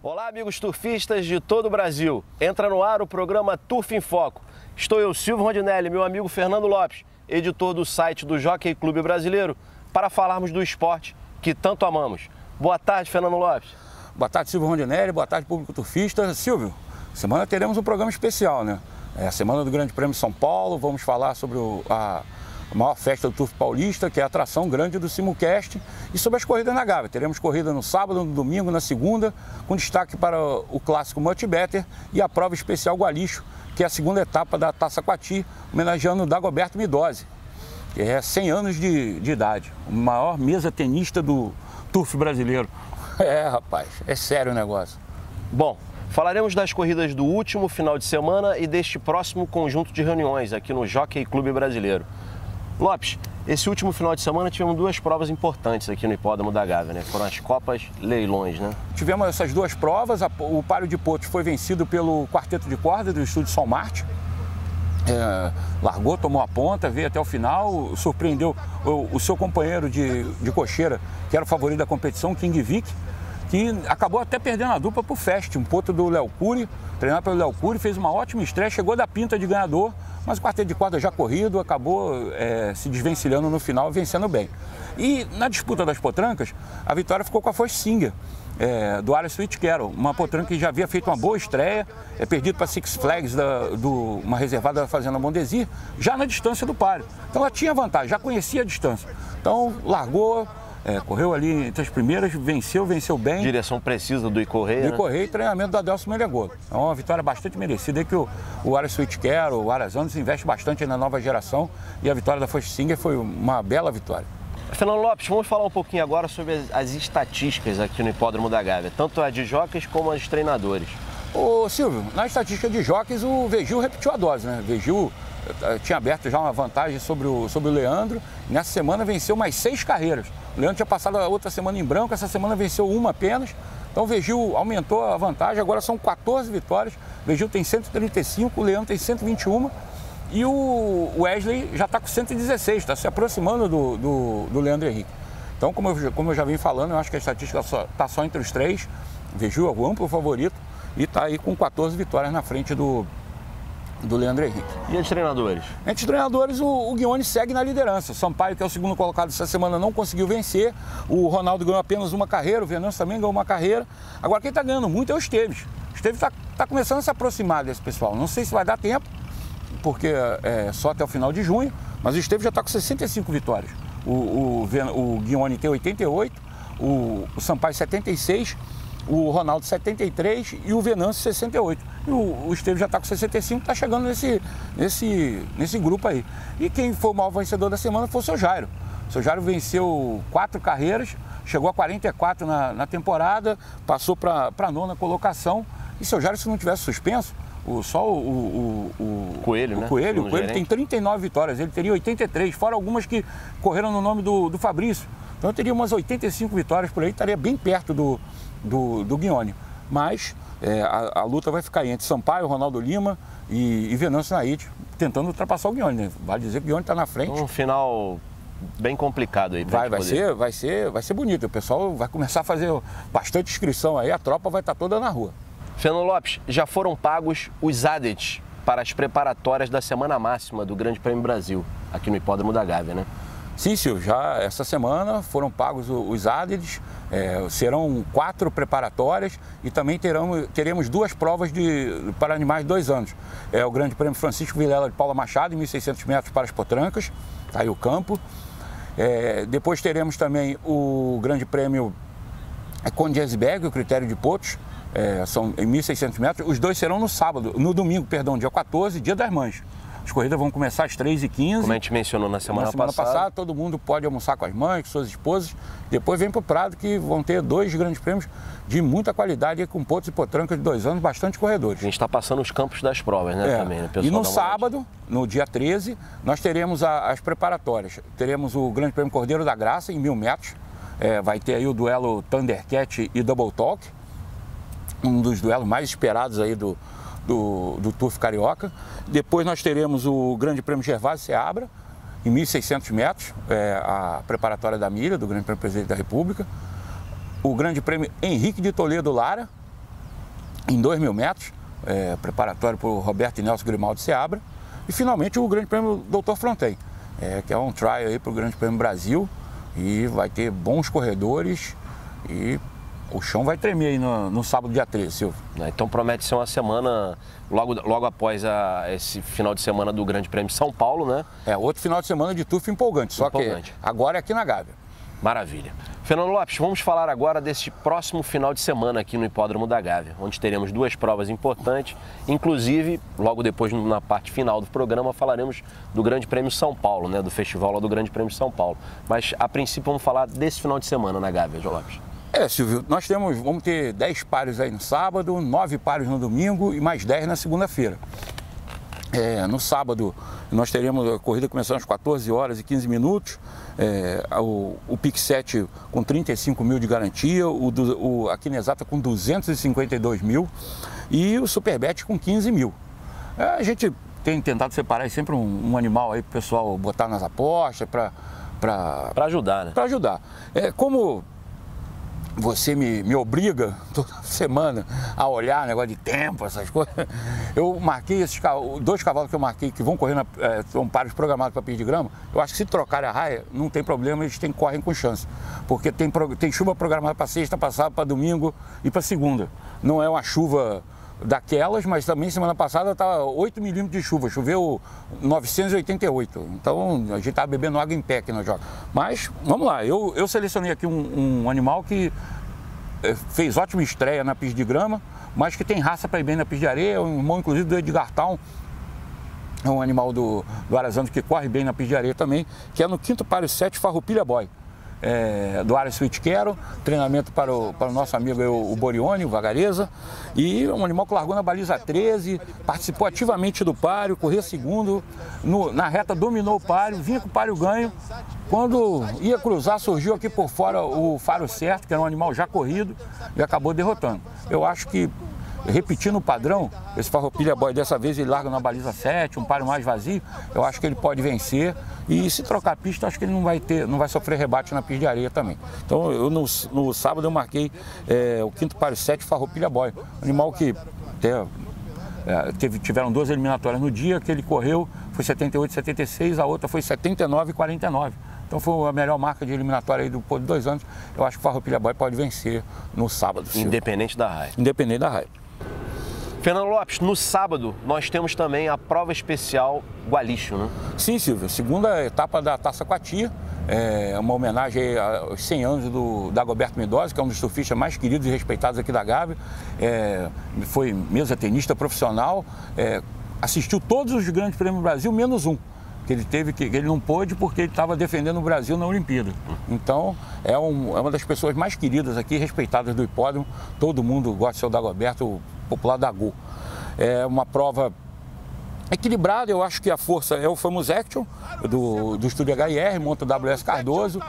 Olá, amigos turfistas de todo o Brasil. Entra no ar o programa Turf em Foco. Estou eu, Silvio Rondinelli, meu amigo Fernando Lopes, editor do site do Jockey Clube Brasileiro, para falarmos do esporte que tanto amamos. Boa tarde, Fernando Lopes. Boa tarde, Silvio Rondinelli. Boa tarde, público turfista. Silvio, semana teremos um programa especial, né? É a semana do Grande Prêmio São Paulo. Vamos falar sobre o, a a maior festa do Turf Paulista, que é a atração grande do Simulcast, e sobre as corridas na Gávea. Teremos corrida no sábado, no domingo, na segunda, com destaque para o clássico Multibetter e a prova especial Gualixo, que é a segunda etapa da Taça Quati, homenageando o Dagoberto Midose, que é 100 anos de, de idade, o maior mesa tenista do Turf brasileiro. É, rapaz, é sério o negócio. Bom, falaremos das corridas do último final de semana e deste próximo conjunto de reuniões aqui no Jockey Clube Brasileiro. Lopes, esse último final de semana tivemos duas provas importantes aqui no Hipódromo da Gávea, né? Foram as Copas Leilões, né? Tivemos essas duas provas. O Páreo de Potos foi vencido pelo quarteto de corda do Estúdio São Marte. É, largou, tomou a ponta, veio até o final, surpreendeu o, o seu companheiro de, de cocheira, que era o favorito da competição, King Vic, que acabou até perdendo a dupla para o Fest, um ponto do Léo Cury, treinado pelo Léo Cury, fez uma ótima estreia, chegou da pinta de ganhador, mas o quarteto de corda já corrido acabou é, se desvencilhando no final, vencendo bem. E na disputa das potrancas, a vitória ficou com a Force Singer, é, do Alice Sweet Carol, uma potranca que já havia feito uma boa estreia, é perdido para Six Flags, da, do, uma reservada da Fazenda Mondesir, já na distância do páreo. Então ela tinha vantagem, já conhecia a distância. Então largou, é, correu ali entre as primeiras, venceu, venceu bem. Direção precisa do Icorreia. Do né? Icorreia e treinamento da Adelson Melegolo. É uma vitória bastante merecida. É que o, o Aras Switcare, o Aras Andes investe bastante na nova geração e a vitória da First Singer foi uma bela vitória. Fernando Lopes, vamos falar um pouquinho agora sobre as, as estatísticas aqui no Hipódromo da Gávea, tanto a de jockeys como as de treinadores. Ô Silvio, na estatística de jockeys o Vegil repetiu a dose, né? Vegil eh, tinha aberto já uma vantagem sobre o, sobre o Leandro. Nessa semana venceu mais seis carreiras. O Leandro tinha passado a outra semana em branco, essa semana venceu uma apenas. Então o Vegil aumentou a vantagem, agora são 14 vitórias. O Vegil tem 135, o Leandro tem 121. E o Wesley já está com 116, está se aproximando do, do, do, Leandro Henrique. Então, como eu, como eu já vim falando, eu acho que a estatística está só, tá só entre os três. Vegil é o amplo favorito e está aí com 14 vitórias na frente do, do Leandro Henrique. E os treinadores? Entre os treinadores, o, o Guione segue na liderança. Sampaio, que é o segundo colocado essa semana, não conseguiu vencer. O Ronaldo ganhou apenas uma carreira, o Venâncio também ganhou uma carreira. Agora, quem está ganhando muito é o Esteves. O Esteves está tá começando a se aproximar desse pessoal. Não sei se vai dar tempo, porque é só até o final de junho, mas o Esteves já está com 65 vitórias. O, o, o Guione tem 88, o, o Sampaio 76 o Ronaldo 73 e o Venâncio 68. E o, o Esteves já está com 65, está chegando nesse, nesse, nesse grupo aí. E quem foi o maior vencedor da semana foi o seu Jairo. O seu Jairo venceu quatro carreiras, chegou a 44 na, na temporada, passou para a nona colocação. E seu Jairo, se não tivesse suspenso, o, só o, o, o Coelho, o né? Coelho, o Coelho tem 39 vitórias, ele teria 83, fora algumas que correram no nome do, do Fabrício. Então eu teria umas 85 vitórias por aí, estaria bem perto do, do, do Guione. Mas é, a, a, luta vai ficar entre Sampaio, Ronaldo Lima e, e Venâncio Naide, tentando ultrapassar o Guione. Né? Vale dizer que o Guione está na frente. Um final bem complicado aí. Vai, vai, ser, vai, ser, vai ser bonito. O pessoal vai começar a fazer bastante inscrição aí, a tropa vai estar tá toda na rua. Fernando Lopes, já foram pagos os ADETs para as preparatórias da semana máxima do Grande Prêmio Brasil, aqui no Hipódromo da Gávea, né? Sim, Silvio, já essa semana foram pagos os ADEDs, é, serão quatro preparatórias e também terão, teremos duas provas de, para animais de dois anos. É o Grande Prêmio Francisco Vilela de Paula Machado, em 1.600 metros para as potrancas, está aí o campo. É, depois teremos também o Grande Prêmio Conde Esberg, o critério de Potos, é, são em 1.600 metros. Os dois serão no sábado, no domingo, perdão, dia 14, dia das mães. As corridas vão começar às 3h15. Como a gente mencionou na semana, na semana passada. passada. todo mundo pode almoçar com as mães, com suas esposas. Depois vem para o Prado, que vão ter dois grandes prêmios de muita qualidade, com pontos e potrancas de dois anos, bastante corredores. A gente está passando os campos das provas, né? É. Também, né? E no sábado, no dia 13, nós teremos a, as preparatórias. Teremos o Grande Prêmio Cordeiro da Graça, em mil metros. É, vai ter aí o duelo Thundercat e Double Talk. Um dos duelos mais esperados aí do, do, do Turf Carioca. Depois nós teremos o Grande Prêmio Gervásio Seabra, em 1.600 metros, é, a preparatória da milha do Grande Prêmio Presidente da República. O Grande Prêmio Henrique de Toledo Lara, em 2 mil metros, é, preparatório para o Roberto e Nelson Grimaldi Seabra. E finalmente o Grande Prêmio Doutor Fronten, é, que é um aí para o Grande Prêmio Brasil e vai ter bons corredores e o chão vai tremer aí no, no sábado, dia 13, Silvio. É, então promete ser uma semana logo, logo após a, esse final de semana do Grande Prêmio de São Paulo, né? É, outro final de semana de turf empolgante, só empolgante. que agora é aqui na Gávea. Maravilha. Fernando Lopes, vamos falar agora deste próximo final de semana aqui no Hipódromo da Gávea, onde teremos duas provas importantes. Inclusive, logo depois, na parte final do programa, falaremos do Grande Prêmio São Paulo, né? Do festival lá do Grande Prêmio São Paulo. Mas, a princípio, vamos falar desse final de semana na Gávea, João Lopes. É, Silvio, nós temos, vamos ter 10 pares aí no sábado, 9 pares no domingo e mais 10 na segunda-feira. É, no sábado nós teremos a corrida começando às 14 horas e 15 minutos, é, o, o PIC 7 com 35 mil de garantia, o, o, a Kinesata com 252 mil e o Superbet com 15 mil. É, a gente tem tentado separar sempre um, um animal aí para o pessoal botar nas apostas, para... Para ajudar, né? Para ajudar. É, como você me, me obriga toda semana a olhar negócio de tempo, essas coisas. Eu marquei esses dois cavalos que eu marquei que vão correr, na, é, são pares programados para pedir de grama. Eu acho que se trocar a raia, não tem problema, eles têm, correm com chance. Porque tem, tem chuva programada para sexta, passada, para domingo e para segunda. Não é uma chuva daquelas, mas também semana passada estava 8 milímetros de chuva, choveu 988. Então a gente estava bebendo água em pé aqui na Joca. Mas vamos lá, eu, eu selecionei aqui um, um animal que eh, fez ótima estreia na pista de grama, mas que tem raça para ir bem na pista de areia, um irmão inclusive do Edgar Town, é um animal do, do Arazano que corre bem na pista de areia também, que é no quinto páreo 7 Farroupilha Boy é, do Área Sweet Quero, treinamento para o, para o nosso amigo o, o Borione, o Vagareza, e um animal que largou na baliza 13, participou ativamente do páreo, corria segundo, no, na reta dominou o páreo, vinha com o páreo ganho, quando ia cruzar surgiu aqui por fora o faro certo, que era um animal já corrido, e acabou derrotando. Eu acho que repetindo o padrão, esse Farroupilha Boy dessa vez ele larga na baliza 7, um páreo mais vazio, eu acho que ele pode vencer. E se trocar pista, acho que ele não vai ter, não vai sofrer rebate na pista de areia também. Então eu no, no sábado eu marquei é, o quinto páreo 7 Farroupilha Boy. Animal que até, é, teve, tiveram duas eliminatórias no dia, que ele correu, foi 78 76, a outra foi 79 49. Então foi a melhor marca de eliminatória aí do por dois anos. Eu acho que o Farroupilha Boy pode vencer no sábado. Independente da raia. Independente da raia. Fernando Lopes, no sábado nós temos também a prova especial Gualixo, né? Sim, Silvio. Segunda etapa da Taça Quatia. É uma homenagem aos 100 anos do Dagoberto Mendoza, que é um dos surfistas mais queridos e respeitados aqui da Gávea. É, foi mesa tenista profissional, é, assistiu todos os grandes prêmios do Brasil, menos um que ele teve que ele não pôde porque ele estava defendendo o Brasil na Olimpíada. Então é, um, é, uma das pessoas mais queridas aqui, respeitadas do hipódromo. Todo mundo gosta de ser o Dagoberto, popular da Gol. É uma prova equilibrada, eu acho que a força é o Famous Action do, do estúdio HIR, monta WS Cardoso.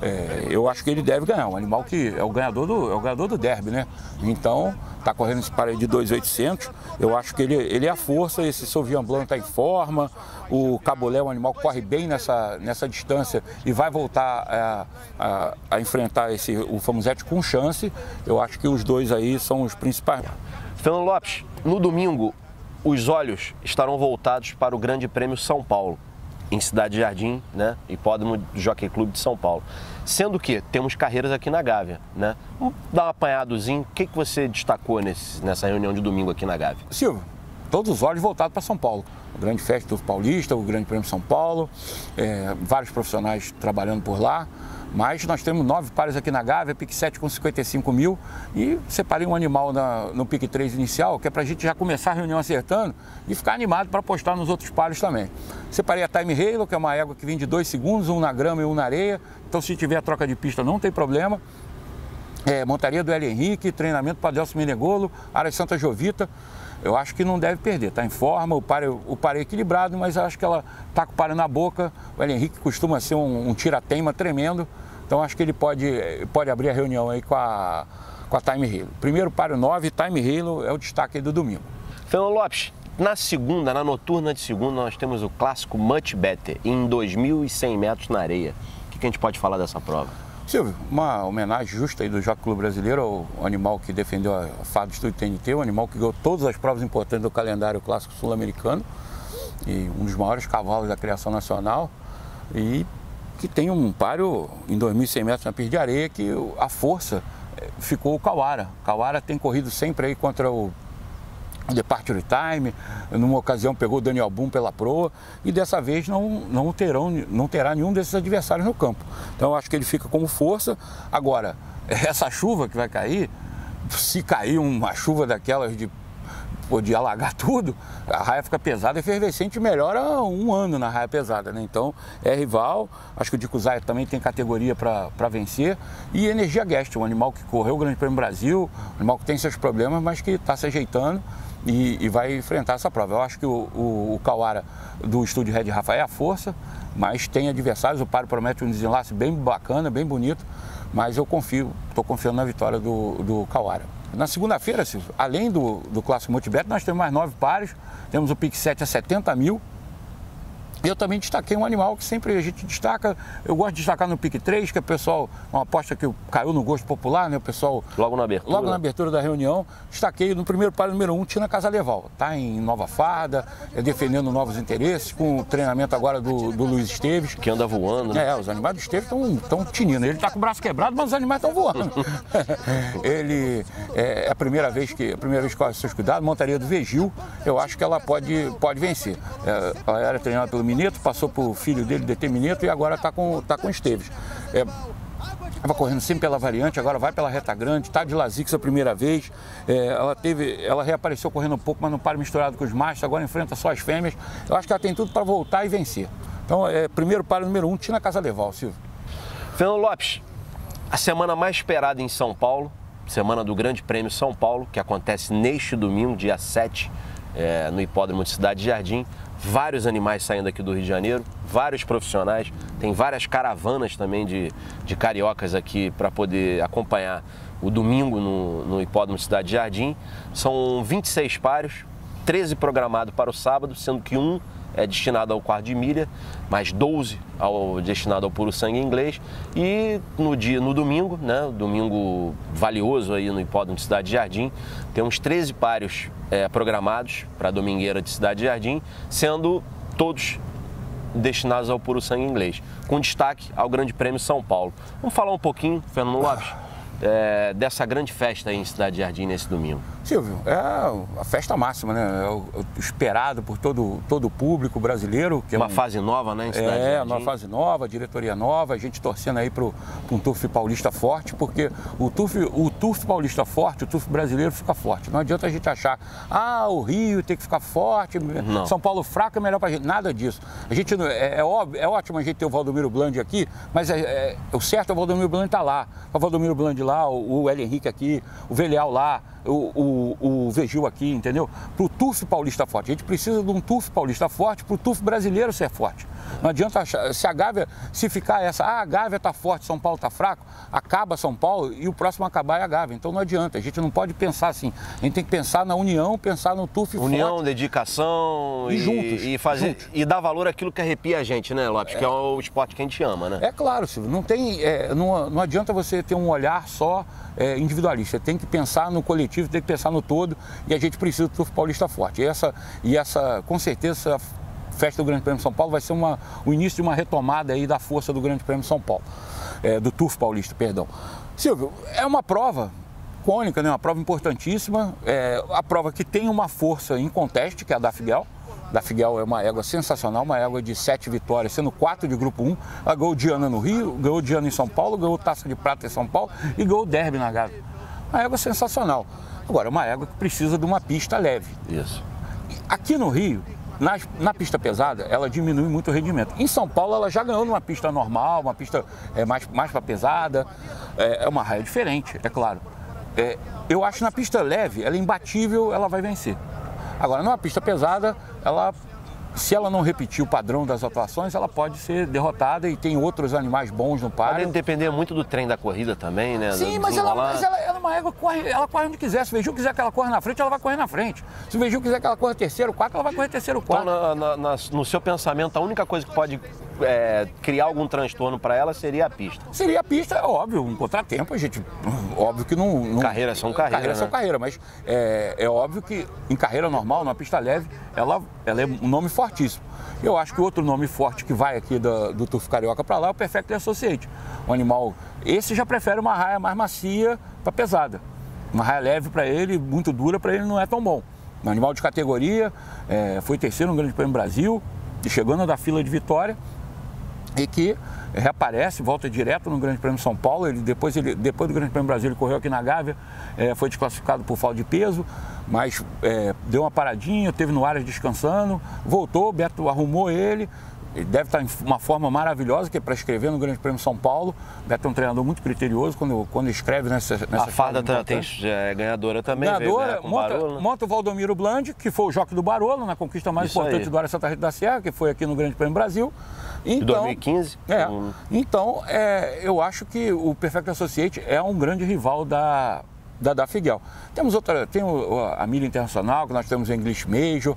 É, eu acho que ele deve ganhar, um animal que é o ganhador do, é o ganhador do derby, né? Então, está correndo esse par de 2,800. Eu acho que ele, ele é a força, esse Sauvian Blanc está em forma. O Cabolé é um animal que corre bem nessa, nessa distância e vai voltar a, a, a enfrentar esse, o Famosete com chance. Eu acho que os dois aí são os principais. Fernando Lopes, no domingo, os olhos estarão voltados para o Grande Prêmio São Paulo, em Cidade Jardim, né? Hipódromo Jockey Clube de São Paulo. Sendo que temos carreiras aqui na Gávea, né? Vamos dar um apanhadozinho. O que, que você destacou nesse, nessa reunião de domingo aqui na Gávea? Silvio, todos os olhos voltados para São Paulo. Grande Festa do Paulista, o Grande Prêmio São Paulo, é, vários profissionais trabalhando por lá. Mas nós temos nove pares aqui na Gávea, pique 7 com 55 mil e separei um animal na, no pique 3 inicial, que é para a gente já começar a reunião acertando e ficar animado para apostar nos outros pares também. Separei a Time Halo, que é uma égua que vem de dois segundos, um na grama e um na areia, então se tiver troca de pista não tem problema. É, montaria do L. Henrique, treinamento para Delcio Menegolo, área Santa Jovita eu acho que não deve perder. Está em forma, o par, o par é equilibrado, mas acho que ela está com o par na boca. O Henrique costuma ser um, um tira-teima tremendo, então acho que ele pode, pode abrir a reunião aí com a, com a Time Halo. Primeiro páreo 9, Time Halo é o destaque do domingo. Fernando Lopes, na segunda, na noturna de segunda, nós temos o clássico Much Better, em 2.100 metros na areia. O que, que a gente pode falar dessa prova? Silvio, uma homenagem justa aí do Jockey Clube Brasileiro ao animal que defendeu a FAD Estúdio TNT, um animal que ganhou todas as provas importantes do calendário clássico sul-americano e um dos maiores cavalos da criação nacional e que tem um páreo em 2.100 metros na pista de areia que a força eh, ficou o Kawara. Kawara tem corrido sempre aí contra o Departure Time, numa ocasião pegou o Daniel Boom pela proa e dessa vez não, não, terão, não terá nenhum desses adversários no campo. Então eu acho que ele fica como força. Agora, essa chuva que vai cair, se cair uma chuva daquelas de podia alagar tudo, a raia fica pesada, efervescente melhora um ano na raia pesada, né? Então é rival, acho que o Dicuzai também tem categoria para vencer. E Energia Guest, um animal que correu o Grande Prêmio Brasil, um animal que tem seus problemas, mas que está se ajeitando e, e, vai enfrentar essa prova. Eu acho que o, o, o Kawara do estúdio Red Rafa é a força, mas tem adversários, o Paro promete um desenlace bem bacana, bem bonito, mas eu confio, estou confiando na vitória do, do Kawara. Na segunda-feira, além do, do Clássico Multibet, nós temos mais nove pares, temos o Pique 7 a 70 mil, eu também destaquei um animal que sempre a gente destaca, eu gosto de destacar no Pique 3, que é o pessoal, uma aposta que caiu no gosto popular, né? O pessoal. Logo na abertura. Logo na abertura da reunião, destaquei no primeiro par número 1, um, Tina Casaleval. Está em Nova Farda, é defendendo novos interesses, com o treinamento agora do, do Luiz Esteves. Que anda voando, né? É, os animais do Esteves estão tinindo. Ele está com o braço quebrado, mas os animais estão voando. Ele é, é a primeira vez que a primeira vez que corre seus cuidados, montaria do Vegil, eu acho que ela pode, pode vencer. É, ela era treinada pelo Passou para o filho dele, DT e agora está com, tá com Esteves. É, Estava correndo sempre pela variante, agora vai pela reta grande, está de Lazix a primeira vez. É, ela teve, ela reapareceu correndo um pouco, mas não para misturado com os machos, agora enfrenta só as fêmeas. Eu acho que ela tem tudo para voltar e vencer. Então, é, primeiro para número um, Tina Casaleval, Silvio. Fernando Lopes, a semana mais esperada em São Paulo, semana do Grande Prêmio São Paulo, que acontece neste domingo, dia 7, é, no Hipódromo de Cidade Jardim vários animais saindo aqui do Rio de Janeiro, vários profissionais, tem várias caravanas também de, de cariocas aqui para poder acompanhar o domingo no, no Hipódromo Cidade Jardim. São 26 pares, 13 programados para o sábado, sendo que um é destinado ao quarto de milha, mais 12 ao, destinado ao puro sangue inglês. E no dia, no domingo, né, domingo valioso aí no hipódromo de Cidade de Jardim, temos 13 páreos é, programados para a domingueira de Cidade de Jardim, sendo todos destinados ao puro sangue inglês, com destaque ao Grande Prêmio São Paulo. Vamos falar um pouquinho, Fernando Lopes, é, dessa grande festa aí em Cidade de Jardim nesse domingo. Silvio, é a festa máxima, né? É o, esperado por todo, todo o público brasileiro. Que é uma é um, fase nova, né? É, uma fase nova, diretoria nova, a gente torcendo aí para um turf paulista forte, porque o turf, o turf paulista forte, o turf brasileiro fica forte. Não adianta a gente achar, ah, o Rio tem que ficar forte, Não. São Paulo fraco é melhor para a gente. Nada disso. A gente, é, é, óbvio, é ótimo a gente ter o Valdomiro Blandi aqui, mas é, é, o certo é o Valdomiro Blandi estar tá lá. O Valdomiro Blandi lá, o, o L. Henrique aqui, o Velial lá o, o, o Vegil aqui, entendeu? Para o TUF paulista forte. A gente precisa de um TUF paulista forte para o TUF brasileiro ser forte. Não adianta achar, se a Gávea, se ficar essa, ah, a Gávea está forte, São Paulo está fraco, acaba São Paulo e o próximo acabar é a Gávea. Então não adianta, a gente não pode pensar assim. A gente tem que pensar na união, pensar no TUF União, forte. dedicação e, e juntos. E, fazer, juntos. e dar valor àquilo que arrepia a gente, né, Lopes? É. Que é o esporte que a gente ama, né? É claro, Silvio. Não, tem, é, não, não adianta você ter um olhar só é, individualista. Tem que pensar no coletivo, tem que pensar no todo e a gente precisa do TUF paulista forte. E essa, e essa com certeza, festa do Grande Prêmio São Paulo vai ser uma, o início de uma retomada aí da força do Grande Prêmio São Paulo, é, do Turf Paulista, perdão. Silvio, é uma prova icônica, né? uma prova importantíssima, é, a prova que tem uma força em conteste, que é a da Figuel. Da Figuel é uma égua sensacional, uma égua de sete vitórias, sendo quatro de grupo 1. Ela ganhou Diana no Rio, ganhou Diana em São Paulo, ganhou Taça de Prata em São Paulo e ganhou Derby na Gávea. Uma égua sensacional. Agora, uma égua que precisa de uma pista leve. Isso. Aqui no Rio, na, na, pista pesada, ela diminui muito o rendimento. Em São Paulo, ela já ganhou numa pista normal, uma pista é, mais, mais para pesada. É, é, uma raia diferente, é claro. É, eu acho que na pista leve, ela é imbatível, ela vai vencer. Agora, numa pista pesada, ela se ela não repetir o padrão das atuações, ela pode ser derrotada e tem outros animais bons no par. Pode depender muito do trem da corrida também, né? Sim, mas ela, mas ela, ela, uma égua, corre, ela corre onde quiser. Se o Beiju quiser que ela corra na frente, ela vai correr na frente. Se o Beiju quiser que ela corra terceiro, quarto, ela vai correr terceiro, quarto. Então, na, na, no seu pensamento, a única coisa que pode é, criar algum transtorno para ela seria a pista. Seria a pista, é óbvio, um contratempo, a gente. Óbvio que não. não carreiras são carreiras. Carreiras né? são carreiras, mas é, é, óbvio que em carreira normal, numa pista leve, ela, ela é um nome fortíssimo. Eu acho que outro nome forte que vai aqui do, do Turf Carioca para lá é o Perfect Associate. Um animal. Esse já prefere uma raia mais macia para pesada. Uma raia leve para ele, muito dura para ele, não é tão bom. Um animal de categoria, é, foi terceiro no Grande Prêmio Brasil, chegando da fila de vitória e que reaparece, volta direto no Grande Prêmio São Paulo. Ele, depois, ele, depois do Grande Prêmio Brasil, ele correu aqui na Gávea, é, foi desclassificado por falta de peso, mas é, deu uma paradinha, teve no Aras descansando, voltou, Beto arrumou ele. Ele deve estar em uma forma maravilhosa, que é para escrever no Grande Prêmio São Paulo. Beto é um treinador muito criterioso quando, quando escreve nessa. nessa a Farda tem, é, ganhadora também. Ganhadora, veio, monta, né? monta o Valdomiro Bland, que foi o joque do Barolo, na conquista mais Isso importante aí. do Área Santa Rita da Serra, que foi aqui no Grande Prêmio Brasil. Então, 2015? É, hum. Então, é, eu acho que o Perfect Associate é um grande rival da, da, da Figuel. Temos outra, tem a Milha Internacional, que nós temos o English Major,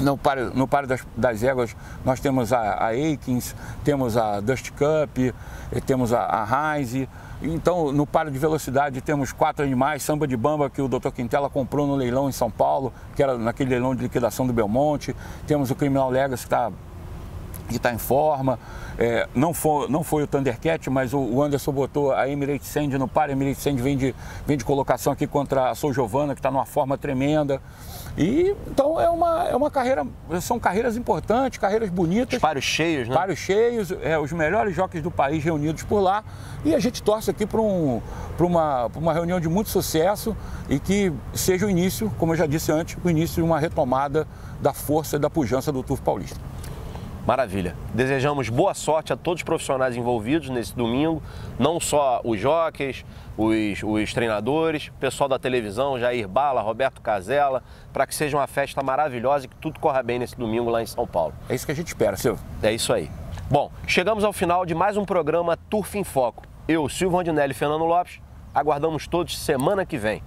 no par, no par das, das éguas, nós temos a, a Aikens, temos a Dust Cup, temos a, a. Então, no par de velocidade, temos quatro animais, samba de bamba que o Dr. Quintela comprou no leilão em São Paulo, que era naquele leilão de liquidação do Belmonte. Temos o Criminal Legacy, que está que está em forma. É, não, foi, não foi o Thundercat, mas o, o Anderson botou a Emirates Sand no par. A Emirates Sand vem de, vem de colocação aqui contra a Sou Giovana, que está numa forma tremenda. E então é uma, é uma carreira, são carreiras importantes, carreiras bonitas. Pários cheios, né? Pários cheios, é, os melhores jockeys do país reunidos por lá. E a gente torce aqui para um, uma, uma reunião de muito sucesso e que seja o início, como eu já disse antes, o início de uma retomada da força e da pujança do Turf Paulista. Maravilha. Desejamos boa sorte a todos os profissionais envolvidos nesse domingo, não só os jockeys, os, os treinadores, o pessoal da televisão, Jair Bala, Roberto Casella, para que seja uma festa maravilhosa e que tudo corra bem nesse domingo lá em São Paulo. É isso que a gente espera, Silvio. É isso aí. Bom, chegamos ao final de mais um programa Turf em Foco. Eu, Silvio Rondinelli e Fernando Lopes, aguardamos todos semana que vem.